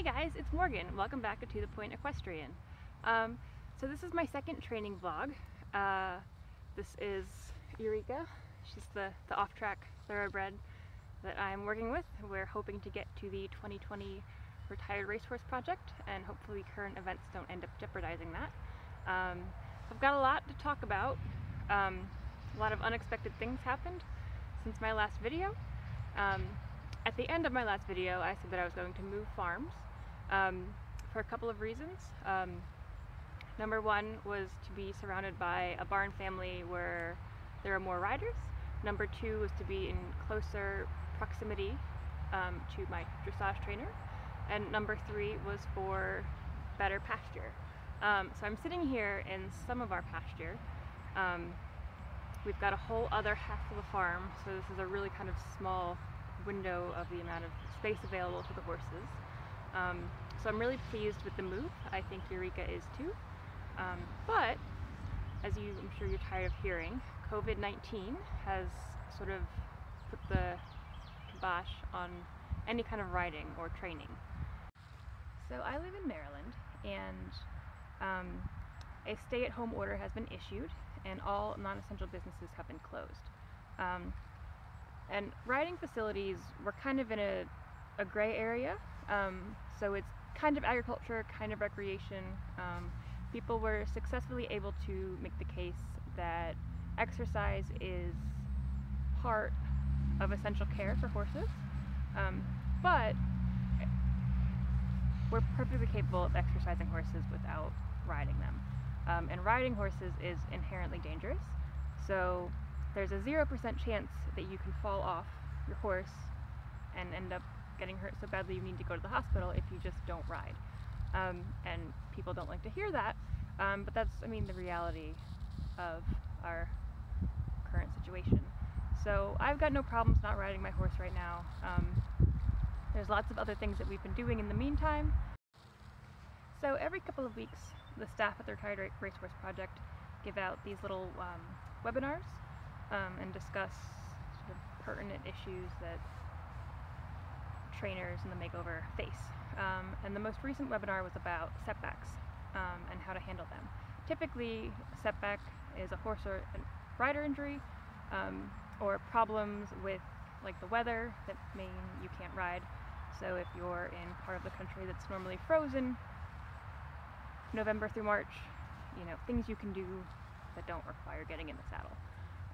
Hey guys, it's Morgan. Welcome back to The Point Equestrian. Um, so this is my second training vlog. Uh, this is Eureka. She's the, the off-track thoroughbred that I'm working with. We're hoping to get to the 2020 Retired Racehorse Project and hopefully current events don't end up jeopardizing that. Um, I've got a lot to talk about. Um, a lot of unexpected things happened since my last video. Um, at the end of my last video, I said that I was going to move farms um, for a couple of reasons. Um, number one was to be surrounded by a barn family where there are more riders. Number two was to be in closer proximity um, to my dressage trainer. And number three was for better pasture. Um, so I'm sitting here in some of our pasture. Um, we've got a whole other half of the farm, so this is a really kind of small window of the amount of space available to the horses. Um, so I'm really pleased with the move. I think Eureka is too. Um, but, as you, I'm sure you're tired of hearing, COVID-19 has sort of put the kibosh on any kind of riding or training. So I live in Maryland and um, a stay-at-home order has been issued and all non-essential businesses have been closed. Um, and riding facilities, we're kind of in a, a gray area. Um, so it's kind of agriculture, kind of recreation. Um, people were successfully able to make the case that exercise is part of essential care for horses. Um, but we're perfectly capable of exercising horses without riding them. Um, and riding horses is inherently dangerous. So there's a 0% chance that you can fall off your horse and end up getting hurt so badly you need to go to the hospital if you just don't ride. Um, and people don't like to hear that, um, but that's, I mean, the reality of our current situation. So I've got no problems not riding my horse right now. Um, there's lots of other things that we've been doing in the meantime. So every couple of weeks, the staff at the Retired Racehorse Project give out these little um, webinars um, and discuss pertinent issues that trainers in the makeover face. Um, and the most recent webinar was about setbacks um, and how to handle them. Typically, a setback is a horse or a rider injury um, or problems with like the weather that mean you can't ride. So if you're in part of the country that's normally frozen, November through March, you know, things you can do that don't require getting in the saddle.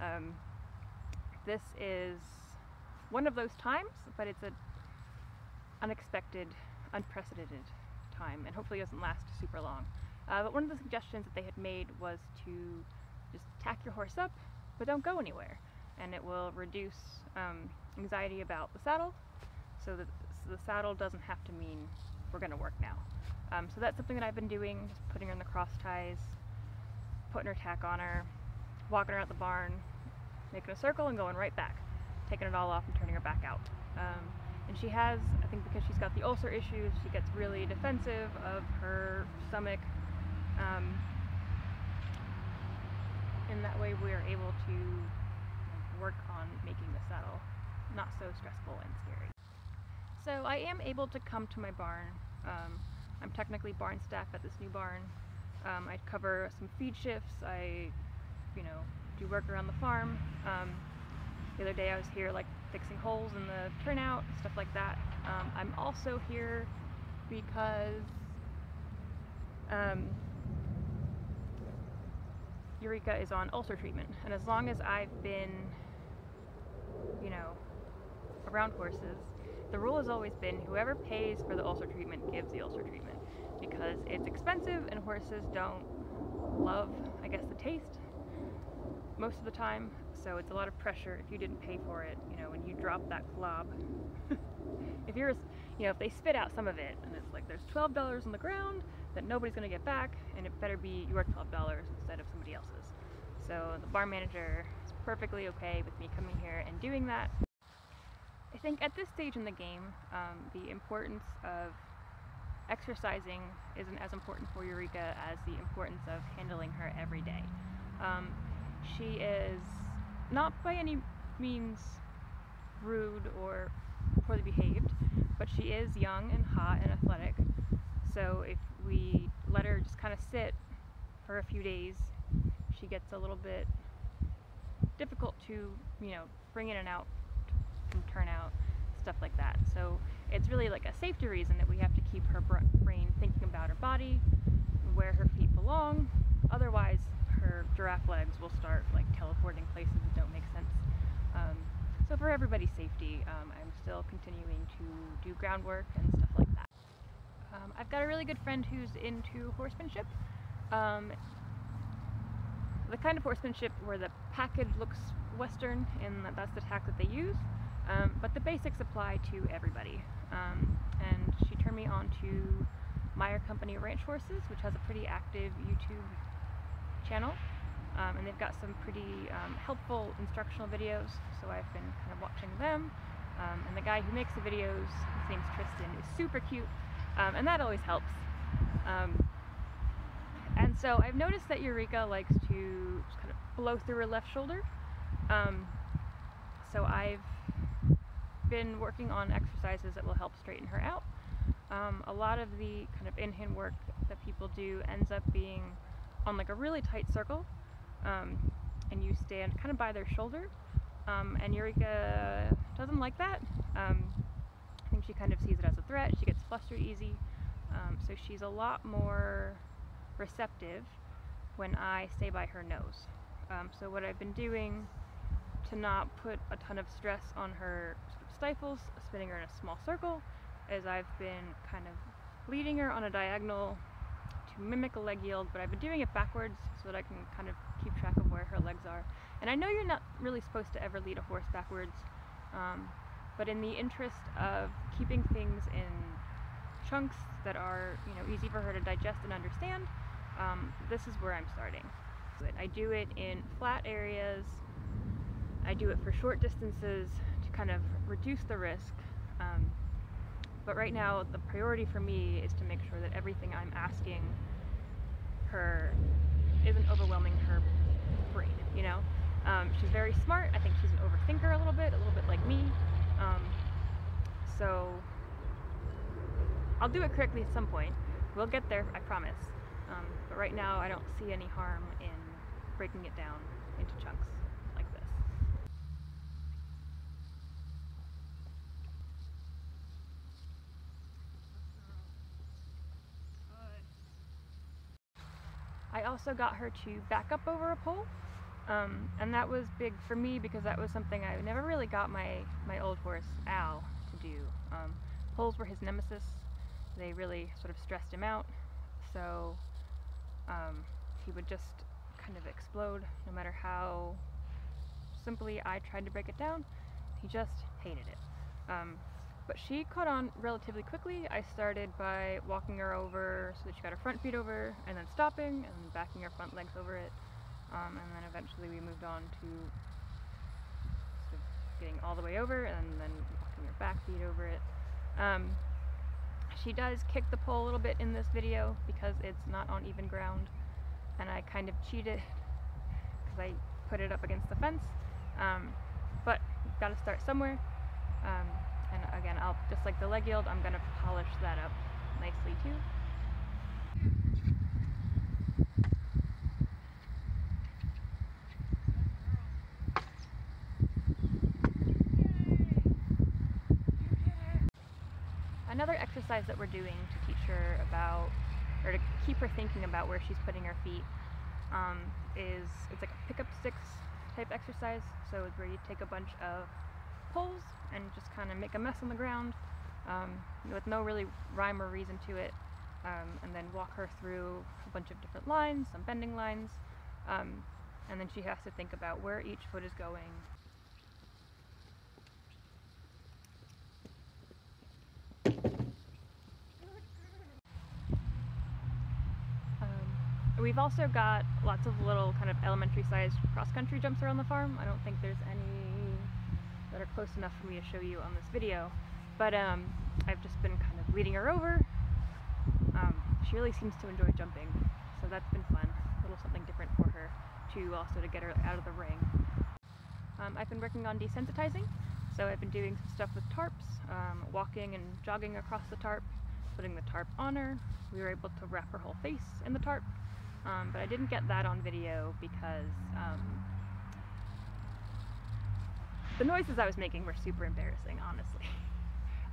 Um, this is one of those times, but it's an unexpected, unprecedented time, and hopefully it doesn't last super long. Uh, but one of the suggestions that they had made was to just tack your horse up, but don't go anywhere, and it will reduce um, anxiety about the saddle, so that so the saddle doesn't have to mean we're going to work now. Um, so that's something that I've been doing, just putting her in the cross ties, putting her tack on her, walking her out the barn, making a circle and going right back, taking it all off and turning her back out. Um, and she has, I think because she's got the ulcer issues, she gets really defensive of her stomach. Um, in that way we are able to work on making the saddle not so stressful and scary. So I am able to come to my barn. Um, I'm technically barn staff at this new barn. Um, I cover some feed shifts, I you know, do work around the farm. Um, the other day I was here like fixing holes in the turnout, stuff like that. Um, I'm also here because um, Eureka is on ulcer treatment. And as long as I've been, you know, around horses, the rule has always been whoever pays for the ulcer treatment gives the ulcer treatment because it's expensive and horses don't love, I guess, the taste most of the time, so it's a lot of pressure if you didn't pay for it, you know, when you drop that glob. if you're, you know, if they spit out some of it and it's like there's $12 on the ground that nobody's gonna get back and it better be your $12 instead of somebody else's. So the bar manager is perfectly okay with me coming here and doing that. I think at this stage in the game, um, the importance of exercising isn't as important for Eureka as the importance of handling her every day. Um, she is not by any means rude or poorly behaved, but she is young and hot and athletic. So if we let her just kind of sit for a few days, she gets a little bit difficult to, you know, bring in and out and turn out, stuff like that. So it's really like a safety reason that we have to keep her brain thinking about her body, where her feet belong. Otherwise, her giraffe legs will start like teleporting places that don't make sense. Um, so for everybody's safety, um, I'm still continuing to do groundwork and stuff like that. Um, I've got a really good friend who's into horsemanship. Um, the kind of horsemanship where the package looks Western and that's the tack that they use. Um, but the basics apply to everybody. Um, and she turned me on to Meyer Company Ranch Horses, which has a pretty active YouTube channel. Um, and they've got some pretty um, helpful instructional videos, so I've been kind of watching them. Um, and the guy who makes the videos, his name's Tristan, is super cute, um, and that always helps. and so I've noticed that Eureka likes to kind of blow through her left shoulder. so I've been working on exercises that will help straighten her out. Um, a lot of the kind of in-hand work that people do ends up being on like a really tight circle um, and you stand kind of by their shoulder um, and Eureka doesn't like that. Um, I think she kind of sees it as a threat. She gets flustered easy. Um, so she's a lot more receptive when I stay by her nose. Um, so what I've been doing to not put a ton of stress on her stifles, spinning her in a small circle, is I've been kind of leading her on a diagonal to mimic a leg yield, but I've been doing it backwards so that I can kind of keep track of where her legs are. And I know you're not really supposed to ever lead a horse backwards, um, but in the interest of keeping things in chunks that are you know easy for her to digest and understand, um, this is where I'm starting. I do it in flat areas, I do it for short distances to kind of reduce the risk. Um, but right now, the priority for me is to make sure that everything I'm asking her isn't overwhelming her brain, you know? Um, she's very smart. I think she's an overthinker a little bit, a little bit like me. Um, so I'll do it correctly at some point. We'll get there, I promise. Um, but right now, I don't see any harm in breaking it down into chunks. I also got her to back up over a pole. Um, and that was big for me because that was something I never really got my, my old horse, Al, to do. Um, poles were his nemesis. They really sort of stressed him out. So um, he would just kind of explode no matter how simply I tried to break it down. He just hated it. But she caught on relatively quickly. I started by walking her over so that she got her front feet over, and then stopping, and backing her front legs over it. Um, and then eventually we moved on to sort of getting all the way over, and then walking her back feet over it. Um, she does kick the pole a little bit in this video because it's not on even ground, and I kind of cheated because I put it up against the fence. Um, but got to start somewhere. Um, and again, I'll just like the leg yield, I'm gonna polish that up nicely too. Another exercise that we're doing to teach her about, or to keep her thinking about where she's putting her feet, um, is it's like a pickup sticks type exercise. So where you take a bunch of poles and just kind of make a mess on the ground um, with no really rhyme or reason to it um, and then walk her through a bunch of different lines, some bending lines um, and then she has to think about where each foot is going. Um, we've also got lots of little kind of elementary sized cross-country jumps around the farm. I don't think there's any that are close enough for me to show you on this video. But um, I've just been kind of leading her over. Um, she really seems to enjoy jumping, so that's been fun. A little something different for her to also to get her out of the ring. Um, I've been working on desensitizing, So I've been doing some stuff with tarps, um, walking and jogging across the tarp, putting the tarp on her. We were able to wrap her whole face in the tarp, um, but I didn't get that on video because um, the noises I was making were super embarrassing, honestly.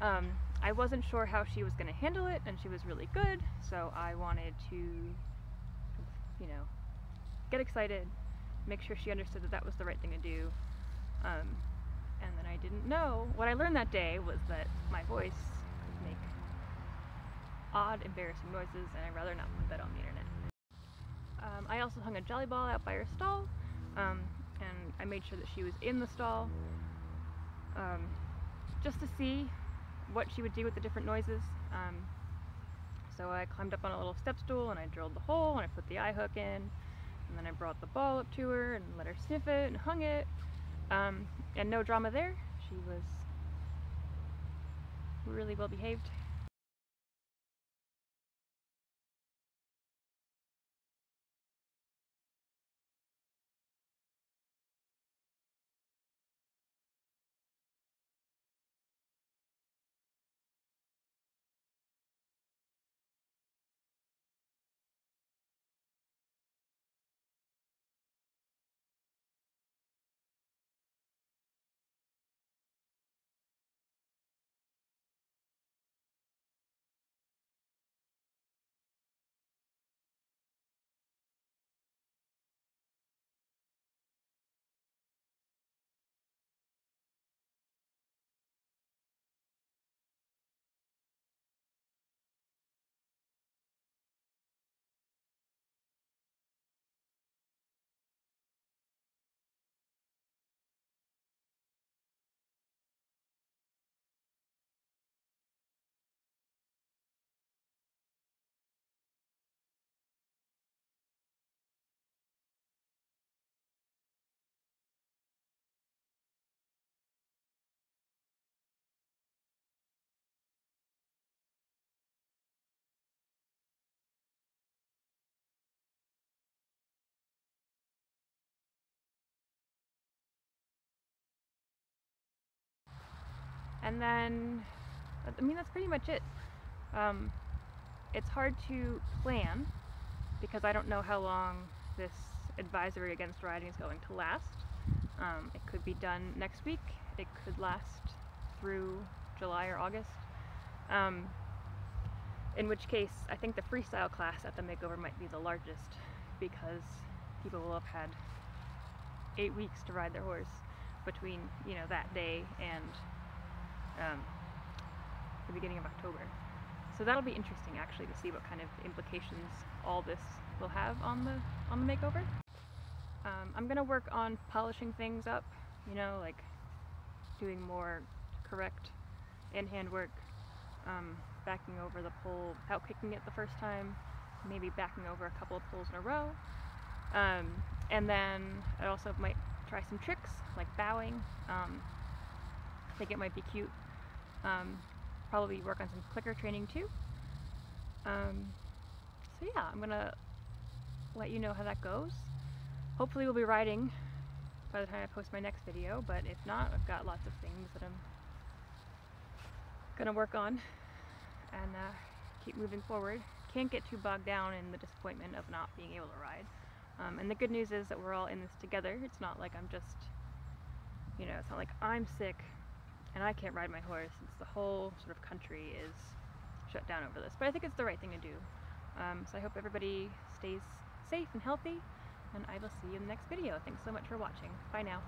Um, I wasn't sure how she was going to handle it, and she was really good, so I wanted to, you know, get excited, make sure she understood that that was the right thing to do. Um, and then I didn't know. What I learned that day was that my voice could make odd, embarrassing noises, and I'd rather not put that on the internet. Um, I also hung a jelly ball out by her stall, um, I made sure that she was in the stall, um, just to see what she would do with the different noises. Um, so I climbed up on a little step stool and I drilled the hole and I put the eye hook in and then I brought the ball up to her and let her sniff it and hung it. Um, and no drama there. She was really well behaved. And then, I mean, that's pretty much it. Um, it's hard to plan because I don't know how long this advisory against riding is going to last. Um, it could be done next week. It could last through July or August. Um, in which case, I think the freestyle class at the makeover might be the largest because people will have had eight weeks to ride their horse between, you know, that day and um, the beginning of October. So that'll be interesting actually to see what kind of implications all this will have on the on the makeover. Um, I'm gonna work on polishing things up, you know, like doing more correct in-hand work, um, backing over the pole without kicking it the first time, maybe backing over a couple of poles in a row. Um, and then I also might try some tricks like bowing. Um, I think it might be cute um, probably work on some clicker training too. Um, so yeah, I'm gonna let you know how that goes. Hopefully we'll be riding by the time I post my next video, but if not, I've got lots of things that I'm gonna work on and uh, keep moving forward. Can't get too bogged down in the disappointment of not being able to ride. Um, and the good news is that we're all in this together. It's not like I'm just, you know, it's not like I'm sick and I can't ride my horse since the whole sort of country is shut down over this. But I think it's the right thing to do. Um, so I hope everybody stays safe and healthy, and I will see you in the next video. Thanks so much for watching. Bye now.